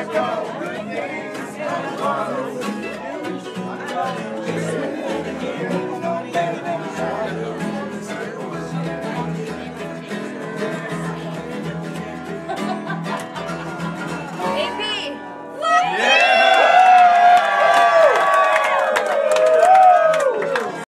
let go.